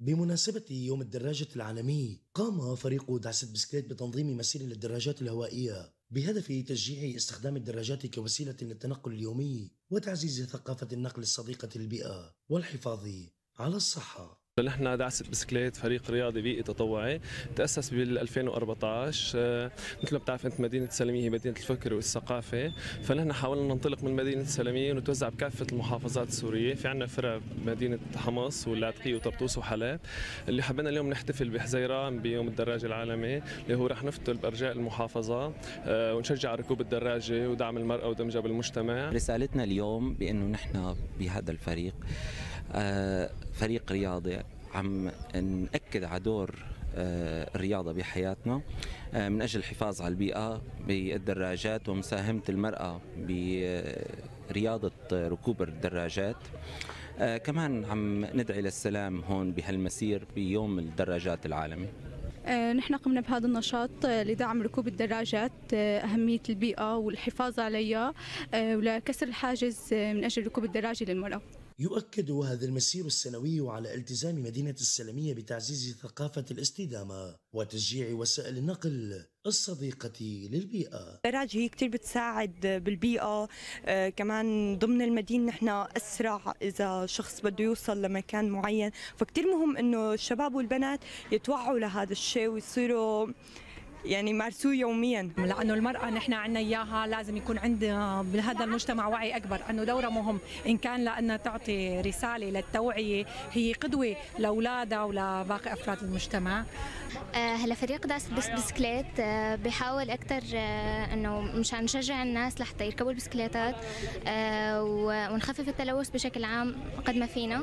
بمناسبة يوم الدراجة العالمي قام فريق دعسة بسكليت بتنظيم مسير للدراجات الهوائية بهدف تشجيع استخدام الدراجات كوسيلة للتنقل اليومي وتعزيز ثقافة النقل الصديقة للبيئة والحفاظ على الصحة. نحن دعسة بسكليت فريق رياضي بيئي تطوعي تأسس بال 2014 آه، مثل ما بتعرف أنت مدينة السلمية هي مدينة الفكر والثقافة. فنحن حاولنا ننطلق من مدينة السلمية ونتوزع بكافة المحافظات السورية. في عندنا فرع بمدينة حمص واللاذقية وطرطوس وحلب. اللي حبينا اليوم نحتفل بحزيران بيوم الدراجة العالمي اللي هو رح نفتل بأرجاء المحافظة آه، ونشجع ركوب الدراجة ودعم المرأة ودمجها بالمجتمع. رسالتنا اليوم بأنه نحن بهذا الفريق فريق رياضي عم نأكد على دور آه، الرياضة بحياتنا آه، من أجل الحفاظ على البيئة بالدراجات ومساهمة المرأة برياضة ركوب الدراجات. كمان عم ندعي للسلام هون بهالمسير بيوم الدراجات العالمي. نحن قمنا بهذا النشاط لدعم ركوب الدراجات أهمية البيئة والحفاظ عليها ولكسر الحاجز من أجل ركوب الدراجة للمرأة. يؤكد هذا المسير السنوي على التزام مدينة السلمية بتعزيز ثقافة الاستدامة وتشجيع وسائل النقل الصديقة للبيئة. الدراجة هي كتير بتساعد بالبيئة آه كمان ضمن المدينة نحن أسرع إذا شخص بده يوصل لمكان معين. فكتير مهم إنه الشباب والبنات يتوعوا لهذا الشيء ويصيروا يعني مارسوه يوميا. لأنه المرأة نحن عندنا إياها لازم يكون عندنا بهذا المجتمع وعي أكبر. أنه دورها مهم. إن كان لأنها تعطي رسالة للتوعية هي قدوة لأولادها ولباقي أفراد المجتمع. آه، هلا فريق داس بس بسكليت. آه، بيحاول أكثر آه، إنه مشان نشجع الناس لحتى يركبوا البسكليتات ونخفف التلوث بشكل عام قد ما فينا.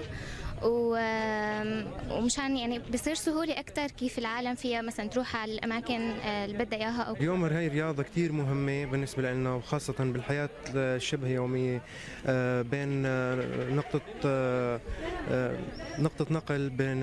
ومشان يعني بصير سهولة أكثر كيف العالم فيها مثلا تروح على الأماكن اللي بدها إياها أو اليوم هي رياضة كثير مهمة بالنسبة لنا وخاصة بالحياة الشبه يومية بين نقطة نقطة نقل بين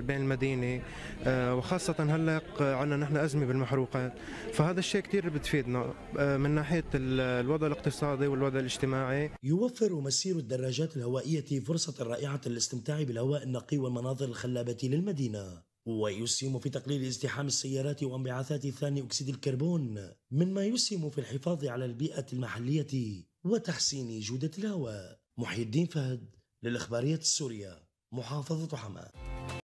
بين المدينة وخاصة هلأ عندنا نحن أزمة بالمحروقات. فهذا الشيء كثير بتفيدنا من ناحية الوضع الاقتصادي والوضع الاجتماعي. يوفر مسير الدراجات الهوائية فرصة رائعة للاستمتاع بالهواء النقي والمناظر الخلابة للمدينة. ويسهم في تقليل ازدحام السيارات وانبعاثات ثاني أكسيد الكربون مما يسهم في الحفاظ على البيئة المحلية وتحسين جودة الهواء. محي الدين فهد للإخبارية السورية محافظة حماة.